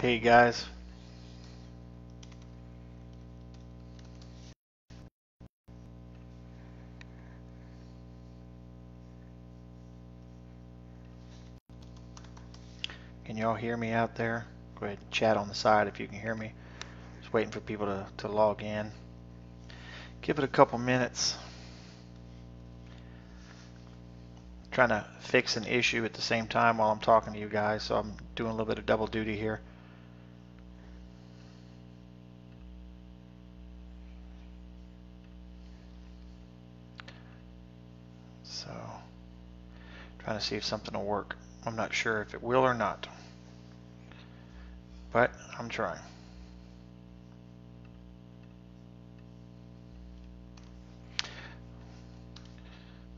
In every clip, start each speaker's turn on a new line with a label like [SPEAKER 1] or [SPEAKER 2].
[SPEAKER 1] Hey guys. Can y'all hear me out there? Go ahead and chat on the side if you can hear me. Just waiting for people to, to log in. Give it a couple minutes. Trying to fix an issue at the same time while I'm talking to you guys, so I'm doing a little bit of double duty here. Trying to see if something will work. I'm not sure if it will or not, but I'm trying.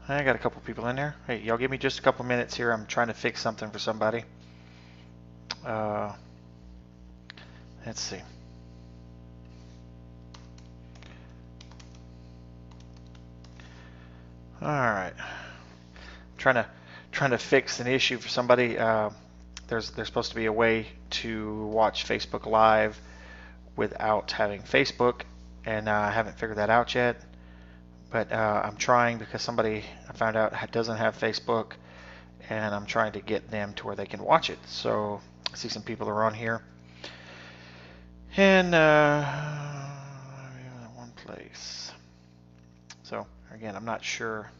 [SPEAKER 1] I got a couple people in there. Hey, y'all give me just a couple minutes here. I'm trying to fix something for somebody. Uh, let's see. All right. Trying to trying to fix an issue for somebody. Uh, there's there's supposed to be a way to watch Facebook Live without having Facebook, and uh, I haven't figured that out yet. But uh, I'm trying because somebody I found out doesn't have Facebook, and I'm trying to get them to where they can watch it. So I see some people are on here, and uh, one place. So again, I'm not sure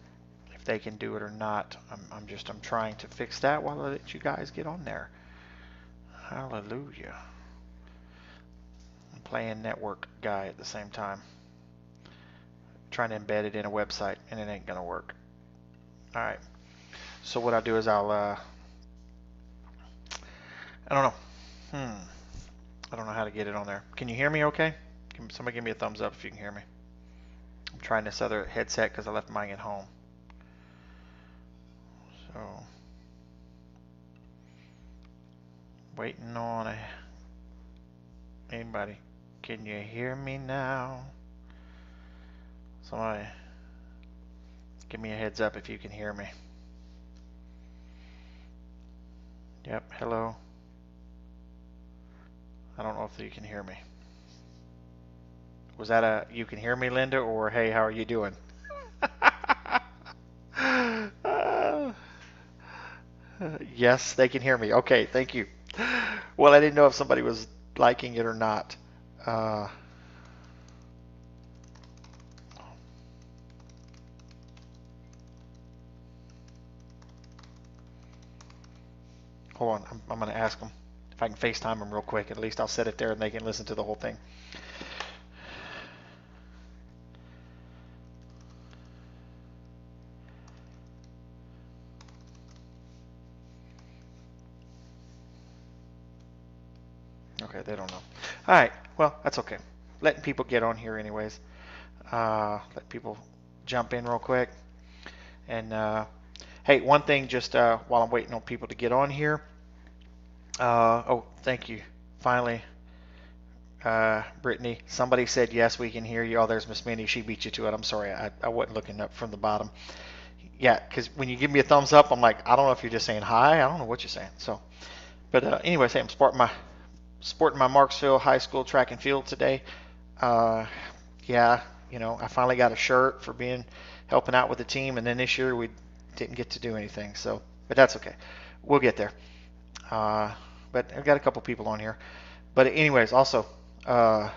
[SPEAKER 1] if they can do it or not. I'm, I'm just I'm trying to fix that while I let you guys get on there. Hallelujah. I'm playing network guy at the same time. Trying to embed it in a website and it ain't gonna work. Alright. So what I do is I'll uh I don't know. Hmm. I don't know how to get it on there. Can you hear me okay? Can somebody give me a thumbs up if you can hear me. I'm trying this other headset because I left mine at home. So waiting on a anybody. Can you hear me now? Somebody give me a heads up if you can hear me. Yep, hello. I don't know if you can hear me. Was that a you can hear me, Linda, or hey, how are you doing? Yes, they can hear me. Okay, thank you. Well, I didn't know if somebody was liking it or not. Uh, hold on, I'm, I'm going to ask them if I can FaceTime them real quick. At least I'll set it there and they can listen to the whole thing. All right, well, that's okay. Letting people get on here anyways. Uh, let people jump in real quick. And uh, hey, one thing just uh, while I'm waiting on people to get on here. Uh, oh, thank you. Finally, uh, Brittany, somebody said yes, we can hear you. Oh, there's Miss Minnie. She beat you to it. I'm sorry, I, I wasn't looking up from the bottom. Yeah, because when you give me a thumbs up, I'm like, I don't know if you're just saying hi. I don't know what you're saying. So, but uh, anyways, hey, I'm sporting my sporting my Marksville High School track and field today. Uh, yeah, you know, I finally got a shirt for being helping out with the team, and then this year we didn't get to do anything. So, but that's okay. We'll get there. Uh, but I've got a couple people on here. But anyways, also, uh,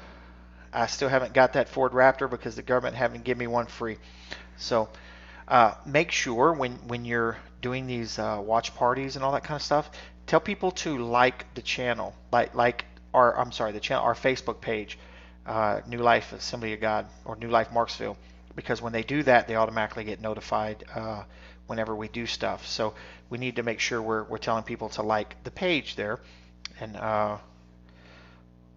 [SPEAKER 1] I still haven't got that Ford Raptor because the government haven't given me one free. So uh, make sure when when you're doing these uh, watch parties and all that kind of stuff, tell people to like the channel, like like our I'm sorry, the channel, our Facebook page, uh, New Life Assembly of God or New Life Marksville, because when they do that, they automatically get notified uh, whenever we do stuff. So we need to make sure we're we're telling people to like the page there, and uh,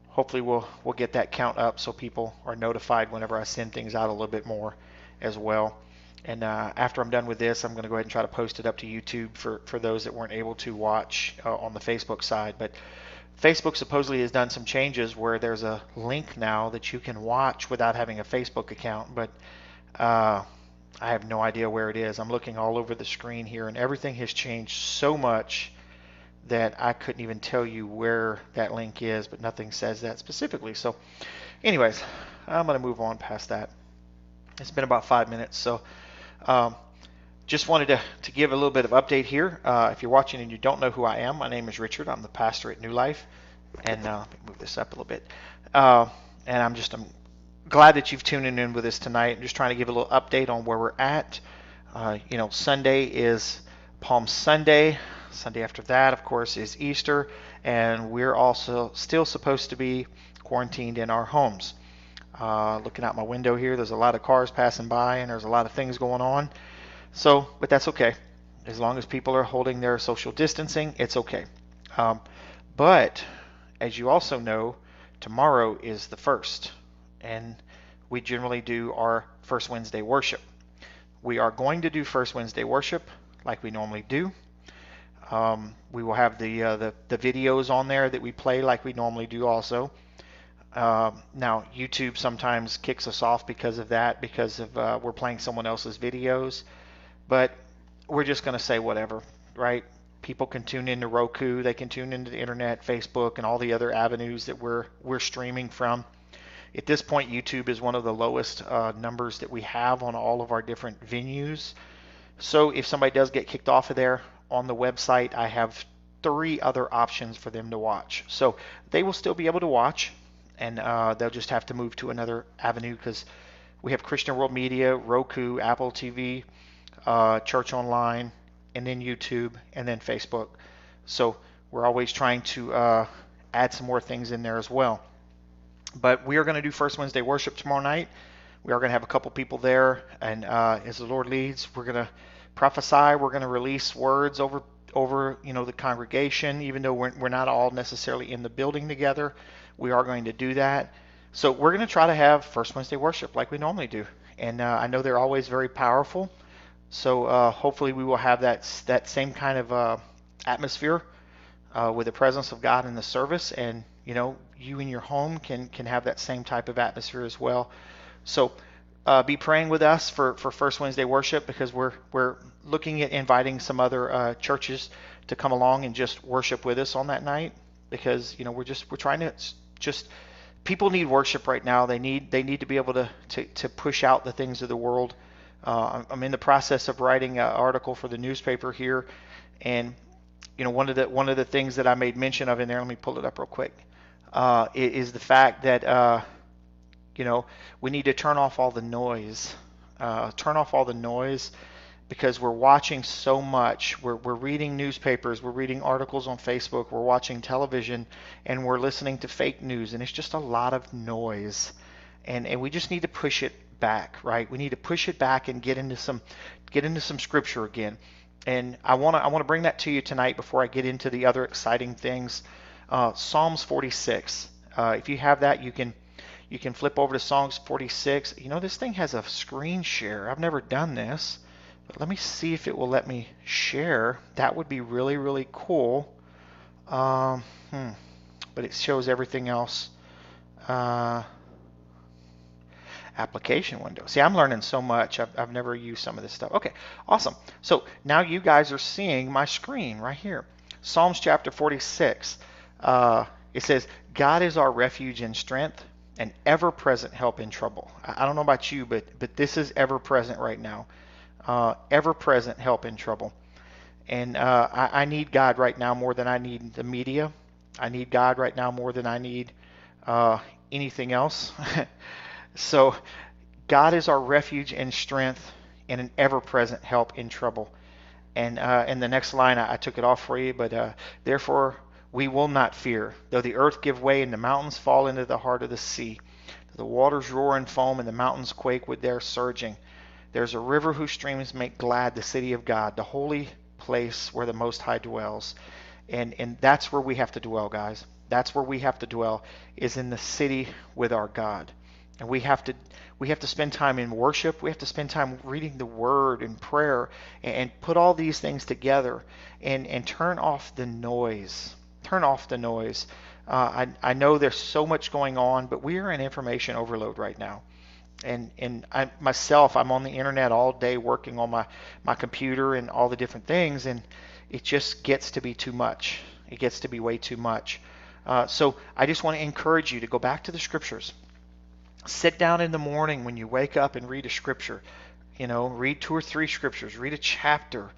[SPEAKER 1] hopefully we'll we'll get that count up so people are notified whenever I send things out a little bit more as well. And uh, after I'm done with this, I'm going to go ahead and try to post it up to YouTube for, for those that weren't able to watch uh, on the Facebook side. But Facebook supposedly has done some changes where there's a link now that you can watch without having a Facebook account. But uh, I have no idea where it is. I'm looking all over the screen here, and everything has changed so much that I couldn't even tell you where that link is, but nothing says that specifically. So, anyways, I'm going to move on past that. It's been about five minutes, so um, just wanted to, to give a little bit of update here. Uh, if you're watching and you don't know who I am, my name is Richard. I'm the pastor at New Life, and uh, let me move this up a little bit. Uh, and I'm just I'm glad that you've tuned in with us tonight. I'm just trying to give a little update on where we're at. Uh, you know, Sunday is Palm Sunday. Sunday after that, of course, is Easter, and we're also still supposed to be quarantined in our homes. Uh, looking out my window here, there's a lot of cars passing by, and there's a lot of things going on. So, but that's okay. As long as people are holding their social distancing, it's okay. Um, but as you also know, tomorrow is the first, and we generally do our first Wednesday worship. We are going to do first Wednesday worship like we normally do. Um, we will have the, uh, the, the videos on there that we play like we normally do also. Uh, now YouTube sometimes kicks us off because of that, because of uh, we're playing someone else's videos, but we're just going to say whatever, right? People can tune into Roku, they can tune into the internet, Facebook, and all the other avenues that we're we're streaming from. At this point, YouTube is one of the lowest uh, numbers that we have on all of our different venues. So if somebody does get kicked off of there on the website, I have three other options for them to watch. So they will still be able to watch, and uh, they'll just have to move to another avenue because we have Christian World Media, Roku, Apple TV, uh, Church Online, and then YouTube, and then Facebook. So we're always trying to uh, add some more things in there as well. But we are going to do First Wednesday worship tomorrow night. We are going to have a couple people there, and uh, as the Lord leads, we're going to prophesy. We're going to release words over over you know the congregation, even though we're, we're not all necessarily in the building together. We are going to do that. So we're going to try to have First Wednesday worship like we normally do, and uh, I know they're always very powerful. So uh, hopefully we will have that that same kind of uh, atmosphere uh, with the presence of God in the service, and you know you in your home can can have that same type of atmosphere as well. So uh, be praying with us for, for First Wednesday worship because we're we're looking at inviting some other uh, churches to come along and just worship with us on that night because you know we're just we're trying to just people need worship right now. They need they need to be able to to, to push out the things of the world. Uh, I'm in the process of writing an article for the newspaper here, and you know one of the one of the things that I made mention of in there. Let me pull it up real quick. Uh, is the fact that uh, you know, we need to turn off all the noise. Uh, turn off all the noise because we're watching so much. We're, we're reading newspapers, we're reading articles on Facebook, we're watching television, and we're listening to fake news, and it's just a lot of noise. And, and we just need to push it back, right? We need to push it back and get into some get into some scripture again. And I want to I want to bring that to you tonight before I get into the other exciting things. Uh, Psalms 46. Uh, if you have that, you can you can flip over to Psalms 46. You know, this thing has a screen share. I've never done this, but let me see if it will let me share. That would be really, really cool. Um, hmm. But it shows everything else. Uh, application window. See, I'm learning so much. I've, I've never used some of this stuff. Okay, awesome. So now you guys are seeing my screen right here. Psalms chapter 46. Uh, it says, God is our refuge and strength an ever present help in trouble. I don't know about you, but but this is ever present right now. Uh, ever present help in trouble. And uh, I, I, need God right now more than I need the media. I need God right now more than I need uh, anything else. so, God is our refuge and strength and an ever present help in trouble. And uh, in the next line, I, I, took it off for you, but uh, therefore we will not fear, though the earth give way and the mountains fall into the heart of the sea, though the waters roar and foam and the mountains quake with their surging. There's a river whose streams make glad the city of God, the holy place where the Most High dwells. And, and that's where we have to dwell, guys. That's where we have to dwell, is in the city with our God. And we have to we have to spend time in worship. We have to spend time reading the Word and prayer, and, and put all these things together, and and turn off the noise turn off the noise. Uh, I, I know there's so much going on, but we are in information overload right now. And and I myself, I'm on the internet all day working on my my computer and all the different things, and it just gets to be too much. It gets to be way too much. Uh, so I just want to encourage you to go back to the scriptures. Sit down in the morning when you wake up and read a scripture. You know, read two or three scriptures, read a chapter,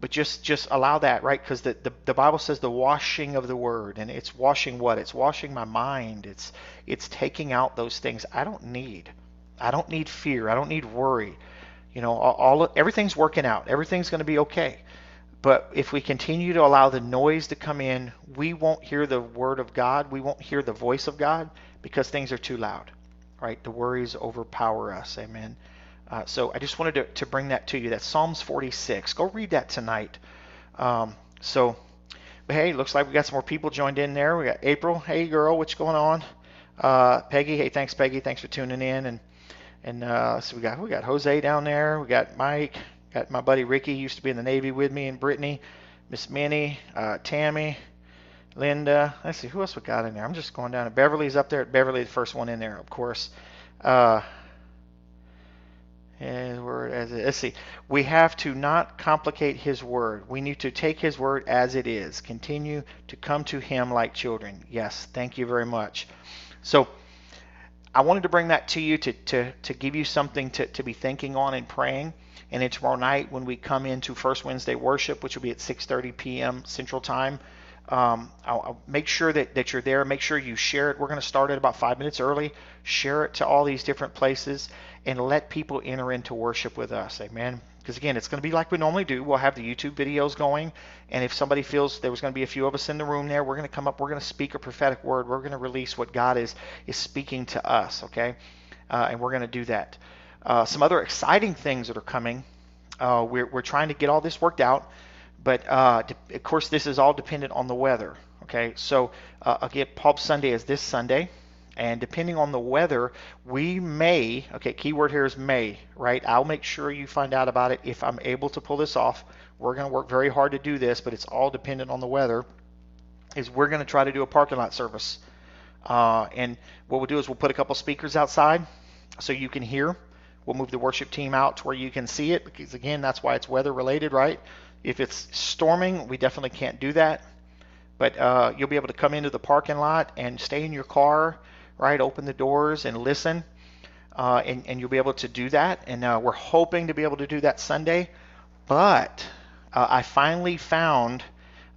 [SPEAKER 1] but just just allow that, right? Because the, the the Bible says the washing of the word, and it's washing what? It's washing my mind. It's it's taking out those things I don't need. I don't need fear. I don't need worry. You know, all, everything's working out. Everything's going to be okay. But if we continue to allow the noise to come in, we won't hear the word of God. We won't hear the voice of God because things are too loud, right? The worries overpower us. Amen. Uh, so I just wanted to, to bring that to you. That's Psalms 46. Go read that tonight. Um, so, hey, looks like we got some more people joined in there. We got April. Hey, girl, what's going on? Uh, Peggy. Hey, thanks, Peggy. Thanks for tuning in. And and uh, so we got we got Jose down there. We got Mike. Got my buddy Ricky, used to be in the Navy with me, and Brittany, Miss Minnie, uh, Tammy, Linda. Let's see, who else we got in there? I'm just going down. to Beverly's up there. Beverly, the first one in there, of course. Uh, and we're, as let's see. We have to not complicate His word. We need to take His word as it is. Continue to come to Him like children. Yes, thank you very much. So, I wanted to bring that to you to, to, to give you something to, to be thinking on and praying. And then tomorrow night when we come into First Wednesday worship, which will be at 6:30 p.m. Central Time, um, I'll, I'll, make sure that, that you're there. Make sure you share it. We're going to start it about five minutes early. Share it to all these different places and let people enter into worship with us. Amen. Because again, it's going to be like we normally do. We'll have the YouTube videos going, and if somebody feels there was going to be a few of us in the room there, we're going to come up. We're going to speak a prophetic word. We're going to release what God is is speaking to us. Okay, uh, and we're going to do that. Uh, some other exciting things that are coming. Uh, we're, we're trying to get all this worked out, but uh, of course, this is all dependent on the weather. Okay, so uh, again, Palm Sunday is this Sunday, and depending on the weather, we may. Okay, keyword here is may. Right? I'll make sure you find out about it if I'm able to pull this off. We're going to work very hard to do this, but it's all dependent on the weather. Is we're going to try to do a parking lot service, uh, and what we'll do is we'll put a couple speakers outside so you can hear We'll move the worship team out to where you can see it because, again, that's why it's weather related, right? If it's storming, we definitely can't do that. But uh, you'll be able to come into the parking lot and stay in your car, right? Open the doors and listen. Uh, and, and, you'll be able to do that. And uh, we're hoping to be able to do that Sunday. But uh, I finally found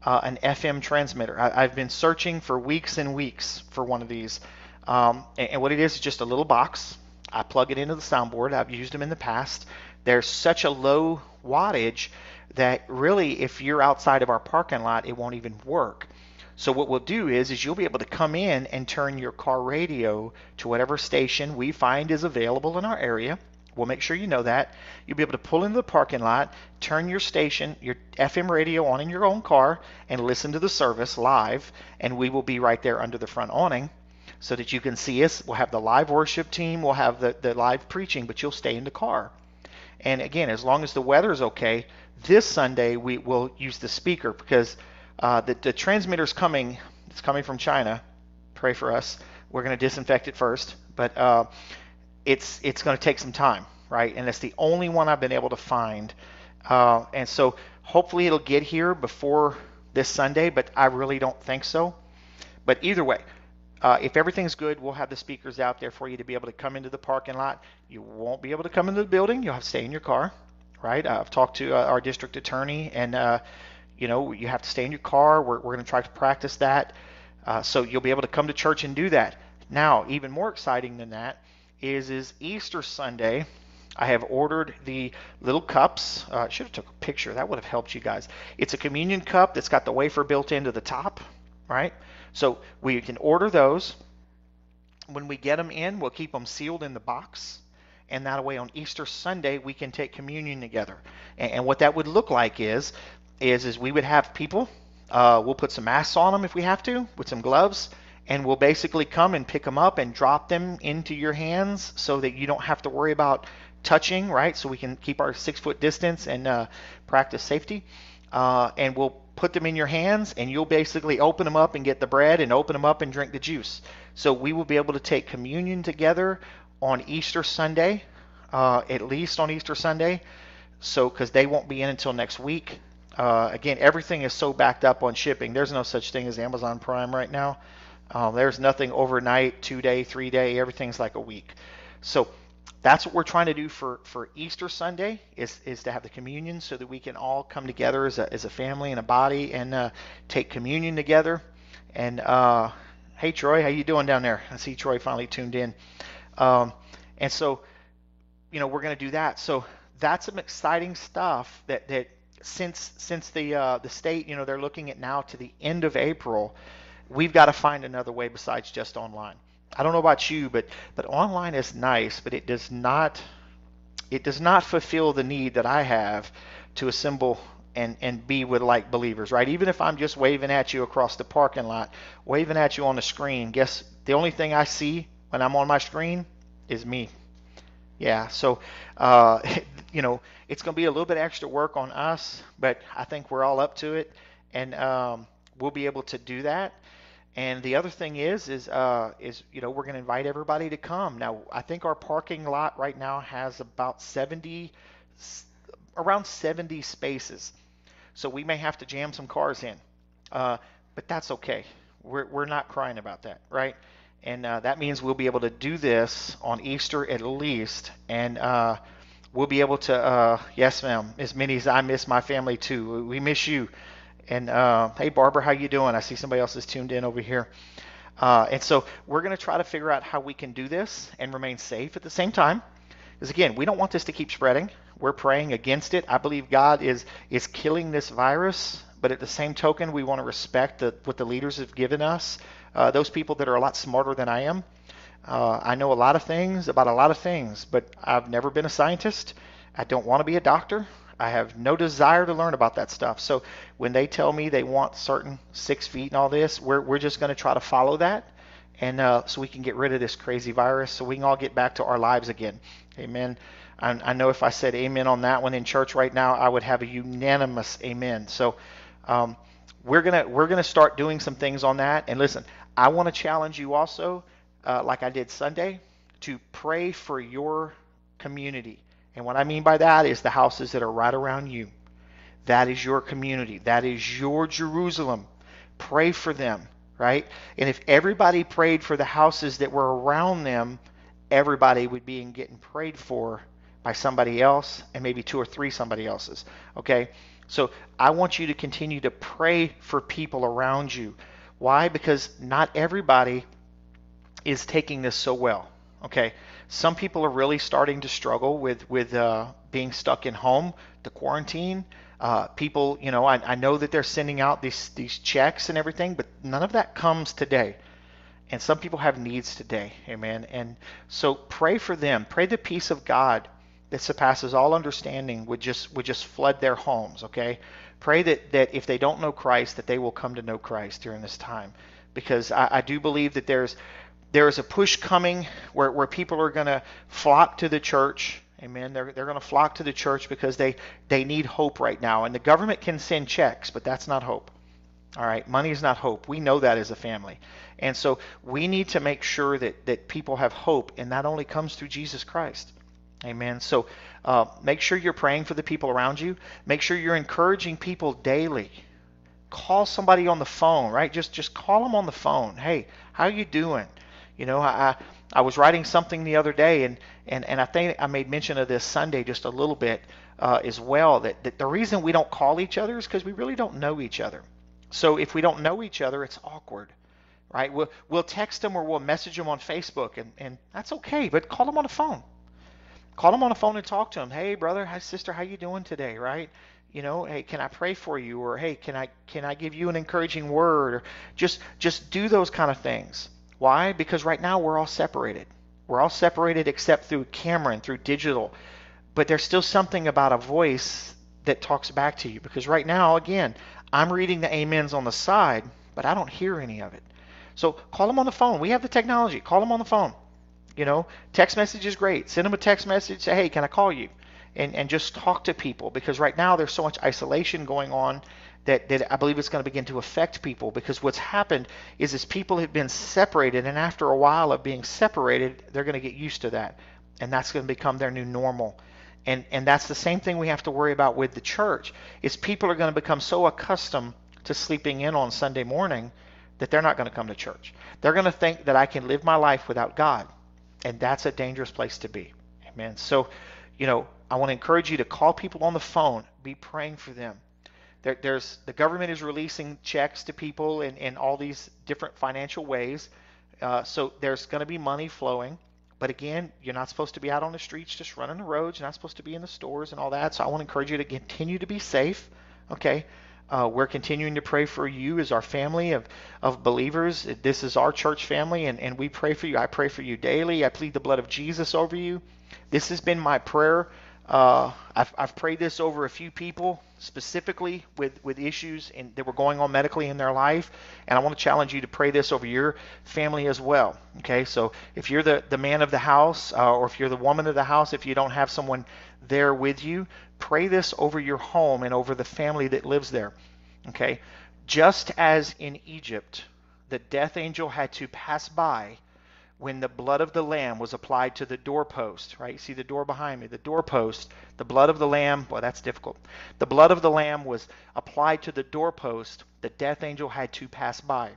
[SPEAKER 1] uh, an FM transmitter. I, have been searching for weeks and weeks for one of these. Um, and, and, what it is is just a little box. I plug it into the soundboard. I've used them in the past. They're such a low wattage that really, if you're outside of our parking lot, it won't even work. So what we'll do is, is you'll be able to come in and turn your car radio to whatever station we find is available in our area. We'll make sure you know that. You'll be able to pull into the parking lot, turn your station, your FM radio on in your own car, and listen to the service live. And we will be right there under the front awning so that you can see us. We'll have the live worship team, we'll have the, the live preaching, but you'll stay in the car. And again, as long as the weather is okay, this Sunday we will use the speaker because uh, the, the transmitter's coming. It's coming from China. Pray for us. We're going to disinfect it first, but uh, it's it's going to take some time, right? And it's the only one I've been able to find. Uh, and so hopefully it'll get here before this Sunday, but I really don't think so. But either way, uh, if everything's good, we'll have the speakers out there for you to be able to come into the parking lot. You won't be able to come into the building. You'll have to stay in your car, right? Uh, I've talked to uh, our district attorney, and uh, you know you have to stay in your car. We're, we're going to try to practice that, uh, so you'll be able to come to church and do that. Now, even more exciting than that is is Easter Sunday. I have ordered the little cups. Uh, I should have took a picture. That would have helped you guys. It's a communion cup that's got the wafer built into the top, right? So we can order those. When we get them in, we'll keep them sealed in the box. And that way on Easter Sunday, we can take communion together. And, and what that would look like is, is, is we would have people, uh, we'll put some masks on them if we have to, with some gloves, and we'll basically come and pick them up and drop them into your hands so that you don't have to worry about touching, right? So we can keep our six foot distance and uh, practice safety. Uh, and we'll put them in your hands, and you'll basically open them up and get the bread, and open them up and drink the juice. So we will be able to take communion together on Easter Sunday, uh, at least on Easter Sunday. So because they won't be in until next week, Uh, again, everything is so backed up on shipping. There's no such thing as Amazon Prime right now. Um, there's nothing overnight, two day, three day. Everything's like a week. So that's what we're trying to do for, for Easter Sunday is, is to have the communion so that we can all come together as a, as a family and a body and uh, take communion together. And uh, hey, Troy, how you doing down there? I see Troy finally tuned in. Um, and so, you know, we're going to do that. So that's some exciting stuff that, that since since the uh, the state, you know, they're looking at now to the end of April, we've got to find another way besides just online. I don't know about you, but but online is nice, but it does not it does not fulfill the need that I have to assemble and and be with like believers, right? Even if I'm just waving at you across the parking lot, waving at you on the screen, guess the only thing I see when I'm on my screen is me. Yeah, so uh, you know it's going to be a little bit extra work on us, but I think we're all up to it, and um, we'll be able to do that. And the other thing is, is, uh, is you know, we're going to invite everybody to come. Now, I think our parking lot right now has about 70, around 70 spaces. So we may have to jam some cars in, uh, but that's okay. We're, we're not crying about that, right? And uh, that means we'll be able to do this on Easter at least, and uh, we'll be able to. Uh, yes, ma'am. As many as I miss my family too. We miss you. And uh, hey, Barbara, how you doing? I see somebody else is tuned in over here. Uh, and so we're going to try to figure out how we can do this and remain safe at the same time. Because again, we don't want this to keep spreading. We're praying against it. I believe God is is killing this virus, but at the same token, we want to respect the, what the leaders have given us. Uh, those people that are a lot smarter than I am. Uh, I know a lot of things about a lot of things, but I've never been a scientist. I don't want to be a doctor. I have no desire to learn about that stuff. So when they tell me they want certain six feet and all this, we're, we're just going to try to follow that. And uh, so we can get rid of this crazy virus so we can all get back to our lives again. Amen. I, I know if I said amen on that one in church right now, I would have a unanimous amen. So um, we're gonna we're gonna start doing some things on that. And listen, I want to challenge you also, uh, like I did Sunday, to pray for your community. And what I mean by that is the houses that are right around you. That is your community. That is your Jerusalem. Pray for them, right? And if everybody prayed for the houses that were around them, everybody would be getting prayed for by somebody else and maybe two or three somebody else's. Okay? So I want you to continue to pray for people around you. Why? Because not everybody is taking this so well. Okay? Some people are really starting to struggle with with uh, being stuck in home, the quarantine. Uh, people, you know, I, I know that they're sending out these these checks and everything, but none of that comes today. And some people have needs today, amen. And so pray for them. Pray the peace of God that surpasses all understanding would just would just flood their homes. Okay, pray that that if they don't know Christ, that they will come to know Christ during this time, because I, I do believe that there's there is a push coming where, where people are going to flock to the church. Amen. They're, they're going to flock to the church because they, they need hope right now. And the government can send checks, but that's not hope. All right. Money is not hope. We know that as a family. And so we need to make sure that, that people have hope, and that only comes through Jesus Christ. Amen. So uh, make sure you're praying for the people around you. Make sure you're encouraging people daily. Call somebody on the phone, right? Just just call them on the phone. Hey, how are you doing? You know, I I was writing something the other day, and and and I think I made mention of this Sunday just a little bit uh, as well. That, that the reason we don't call each other is because we really don't know each other. So if we don't know each other, it's awkward, right? We'll we'll text them or we'll message them on Facebook, and and that's okay. But call them on the phone. Call them on the phone and talk to them. Hey, brother, hi, sister, how you doing today? Right? you know hey can i pray for you or hey can i can i give you an encouraging word or just just do those kind of things why? Because right now we're all separated. We're all separated except through camera and through digital. But there's still something about a voice that talks back to you. Because right now, again, I'm reading the amens on the side, but I don't hear any of it. So call them on the phone. We have the technology. Call them on the phone. You know, text message is great. Send them a text message. Say, hey, can I call you? And, and just talk to people because right now there's so much isolation going on that, that I believe it's going to begin to affect people because what's happened is as people have been separated and after a while of being separated, they're going to get used to that. And that's going to become their new normal. And, and that's the same thing we have to worry about with the church is people are going to become so accustomed to sleeping in on Sunday morning that they're not going to come to church. They're going to think that I can live my life without God. And that's a dangerous place to be. Amen. So, you know, I want to encourage you to call people on the phone, be praying for them. There, there's the government is releasing checks to people in, in all these different financial ways. Uh, so there's going to be money flowing. But again, you're not supposed to be out on the streets just running the roads. You're not supposed to be in the stores and all that. So I want to encourage you to continue to be safe. Okay. Uh, we're continuing to pray for you as our family of, of believers. This is our church family, and, and we pray for you. I pray for you daily. I plead the blood of Jesus over you. This has been my prayer. Uh, I've, I've prayed this over a few people specifically with, with issues in, that were going on medically in their life. And I want to challenge you to pray this over your family as well. Okay, so if you're the, the man of the house uh, or if you're the woman of the house, if you don't have someone there with you, pray this over your home and over the family that lives there. Okay, just as in Egypt, the death angel had to pass by when the blood of the lamb was applied to the doorpost, right? You see the door behind me, the doorpost, the blood of the lamb, well, that's difficult. The blood of the lamb was applied to the doorpost, the death angel had to pass by.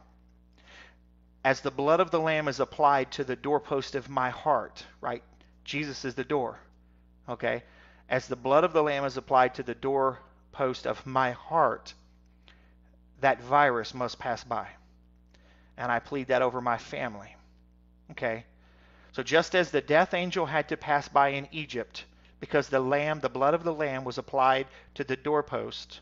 [SPEAKER 1] As the blood of the lamb is applied to the doorpost of my heart, right? Jesus is the door, okay? As the blood of the lamb is applied to the doorpost of my heart, that virus must pass by. And I plead that over my family Okay? So just as the death angel had to pass by in Egypt because the lamb, the blood of the lamb was applied to the doorpost,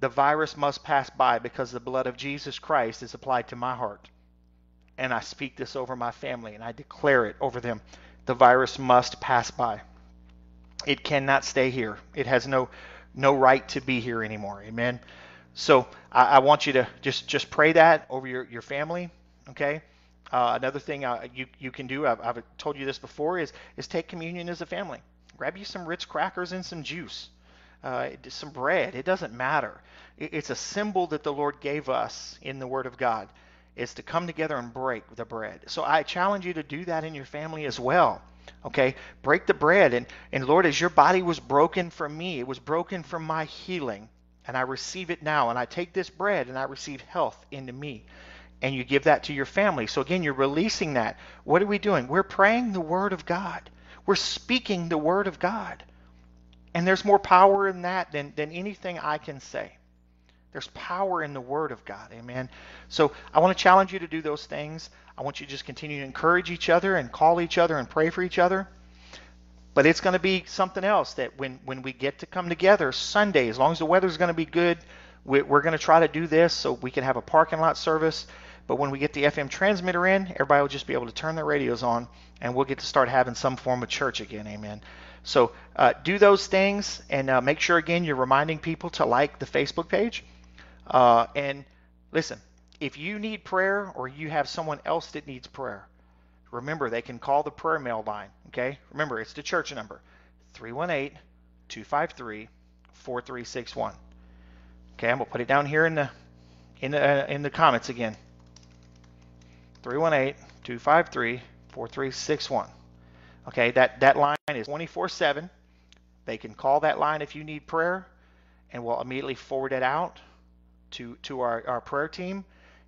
[SPEAKER 1] the virus must pass by because the blood of Jesus Christ is applied to my heart. And I speak this over my family and I declare it over them. The virus must pass by. It cannot stay here. It has no no right to be here anymore. Amen. So I, I want you to just just pray that over your, your family. Okay. Uh, another thing uh, you, you can do, I've, I've, told you this before, is, is take communion as a family. Grab you some Ritz crackers and some juice, uh, some bread. It doesn't matter. It, it's a symbol that the Lord gave us in the Word of God, is to come together and break the bread. So I challenge you to do that in your family as well. Okay, break the bread. And, and Lord, as your body was broken for me, it was broken for my healing. And I receive it now. And I take this bread and I receive health into me and you give that to your family. So again, you're releasing that. What are we doing? We're praying the Word of God. We're speaking the Word of God. And there's more power in that than, than anything I can say. There's power in the Word of God. Amen. So I want to challenge you to do those things. I want you to just continue to encourage each other and call each other and pray for each other. But it's going to be something else that when, when we get to come together Sunday, as long as the weather's going to be good, we're going to try to do this so we can have a parking lot service but when we get the FM transmitter in, everybody will just be able to turn their radios on, and we'll get to start having some form of church again. Amen. So uh, do those things, and uh, make sure again you're reminding people to like the Facebook page. Uh, and listen, if you need prayer or you have someone else that needs prayer, remember they can call the prayer mail line. Okay. Remember it's the church number, 318-253-4361. Okay, I'm gonna put it down here in the in the uh, in the comments again. 318-253-4361. Okay, that, that line is 24-7. They can call that line if you need prayer, and we'll immediately forward it out to, to our, our prayer team.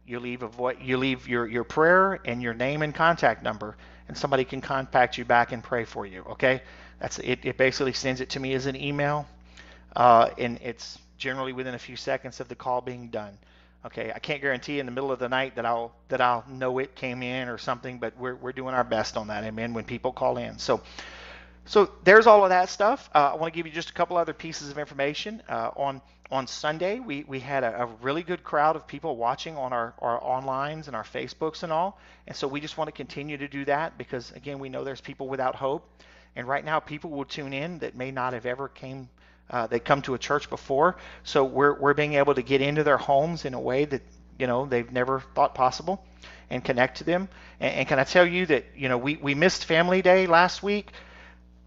[SPEAKER 1] You leave, a vo- you leave your, your prayer and your name and contact number, and somebody can contact you back and pray for you. Okay, that's it. It basically sends it to me as an email, uh, and it's generally within a few seconds of the call being done. Okay, I can't guarantee in the middle of the night that I'll that I'll know it came in or something, but we're we're doing our best on that. Amen. When people call in, so so there's all of that stuff. Uh, I want to give you just a couple other pieces of information. Uh, on on Sunday, we, we had a, a, really good crowd of people watching on our, our onlines and our Facebooks and all. And so we just want to continue to do that because, again, we know there's people without hope. And right now, people will tune in that may not have ever came uh, they come to a church before, so we're we're being able to get into their homes in a way that you know they've never thought possible, and connect to them. And, and can I tell you that you know we we missed Family Day last week,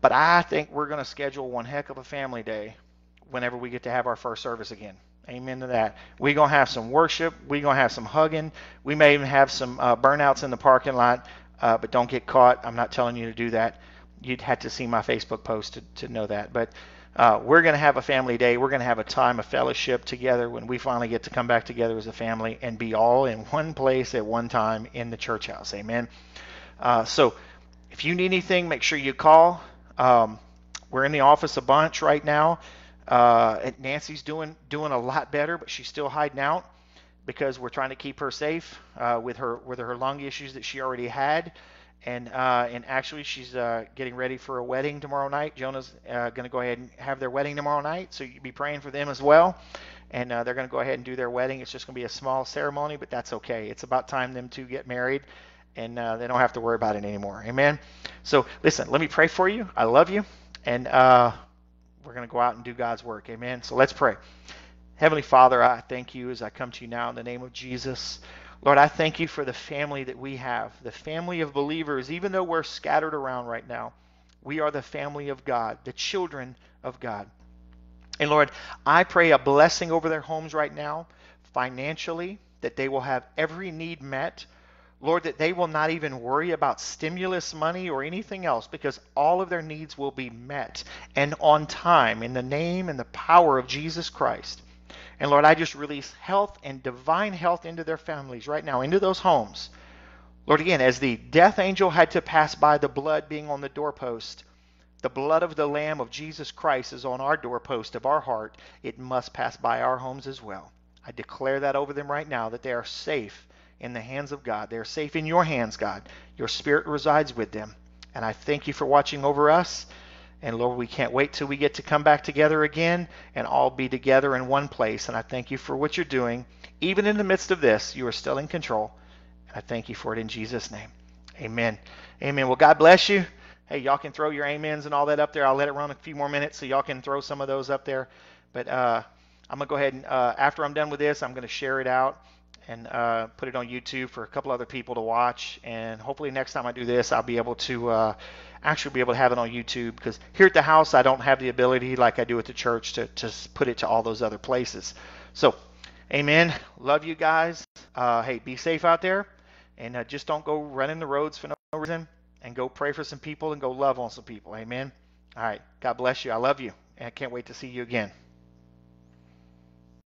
[SPEAKER 1] but I think we're going to schedule one heck of a Family Day whenever we get to have our first service again. Amen to that. We're going to have some worship. We're going to have some hugging. We may even have some uh, burnouts in the parking lot, uh, but don't get caught. I'm not telling you to do that you'd had to see my Facebook post to, to know that. But uh, we're going to have a family day. We're going to have a time of fellowship together when we finally get to come back together as a family and be all in one place at one time in the church house. Amen. Uh, so if you need anything, make sure you call. Um, we're in the office a bunch right now. Uh, Nancy's doing doing a lot better, but she's still hiding out because we're trying to keep her safe uh, with her with her lung issues that she already had and uh, and actually she's uh, getting ready for a wedding tomorrow night. Jonah's uh, going to go ahead and have their wedding tomorrow night, so you'd be praying for them as well. And uh, they're going to go ahead and do their wedding. It's just going to be a small ceremony, but that's okay. It's about time them two get married, and uh, they don't have to worry about it anymore. Amen. So listen, let me pray for you. I love you, and uh, we're going to go out and do God's work. Amen. So let's pray. Heavenly Father, I thank you as I come to you now in the name of Jesus. Lord, I thank you for the family that we have, the family of believers, even though we're scattered around right now. We are the family of God, the children of God. And Lord, I pray a blessing over their homes right now, financially, that they will have every need met. Lord, that they will not even worry about stimulus money or anything else because all of their needs will be met and on time in the name and the power of Jesus Christ. And Lord, I just release health and divine health into their families right now, into those homes. Lord, again, as the death angel had to pass by the blood being on the doorpost, the blood of the Lamb of Jesus Christ is on our doorpost of our heart. It must pass by our homes as well. I declare that over them right now that they are safe in the hands of God. They are safe in your hands, God. Your spirit resides with them. And I thank you for watching over us. And Lord, we can't wait till we get to come back together again and all be together in one place. And I thank you for what you're doing. Even in the midst of this, you are still in control. And I thank you for it in Jesus' name. Amen. Amen. Well, God bless you. Hey, y'all can throw your amens and all that up there. I'll let it run a few more minutes so y'all can throw some of those up there. But uh, I'm going to go ahead and, uh, after I'm done with this, I'm going to share it out and uh, put it on YouTube for a couple other people to watch. And hopefully, next time I do this, I'll be able to uh, actually be able to have it on YouTube because here at the house I don't have the ability like I do at the church to, to put it to all those other places. So, amen. Love you guys. Uh, hey, be safe out there and uh, just don't go running the roads for no reason and go pray for some people and go love on some people. Amen. All right. God bless you. I love you. And I can't wait to see you again.